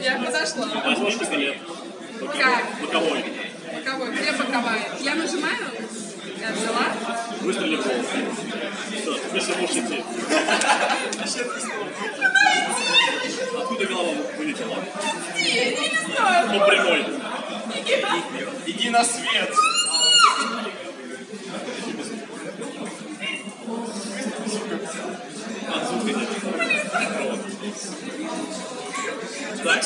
Я подошла. Возьми пистолет. Как? Боковой. Боковой. Где боковая? Я нажимаю? Я взяла. Выстрели в голову. Все, смешно можешь идти. Откуда голова вылетела? Я не знаю. Ну, прямой. Иди на свет! Так.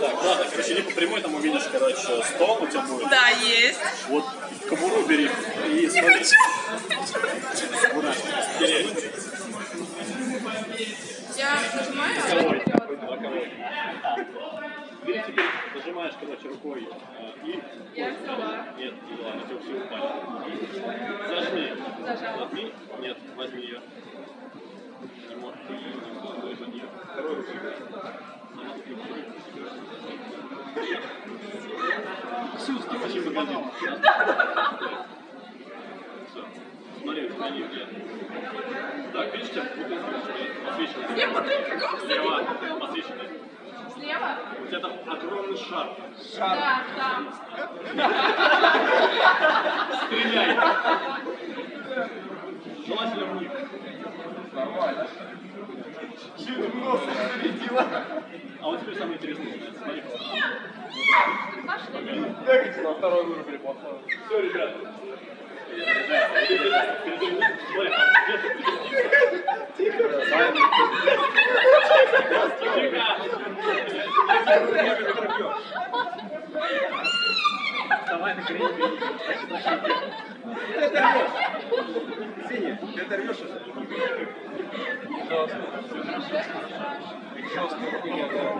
Ладно, короче, иди по прямой, там увидишь, короче, стол у тебя будет. Да, есть. Вот кобуру бери и смотри. Кобура. Бери. Я нажимаю, а Боковой. вперед. Боковой. Бери теперь, нажимаешь, короче, рукой э, и... Я взяла. Нет, не взяла, на тебя все упали. Зажми. Зажала. Зажми. Нет, возьми ее. Не можешь. Стой под нее. Второй рукой. Она тут не Сюз, ты почти. Все. Смотри, меня нет. Так, видишь, тебя подсвечено. Как Слева? У тебя там огромный шар. Да, там. Стреляй. Желательно в них. Нормально. Чуть нос зарядила. А вот теперь самое интересное. Смотри. Бегайте на второй уровень плохой. Все, ребят. Где ты? Давай на колени Синий, ты оторвешь exhaust, exhaust together.